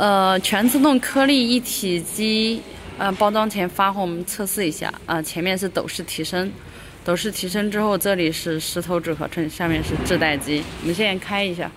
呃，全自动颗粒一体机，呃，包装前发货，我们测试一下。啊，前面是斗式提升，斗式提升之后，这里是石头纸盒秤，下面是制袋机，我们现在开一下。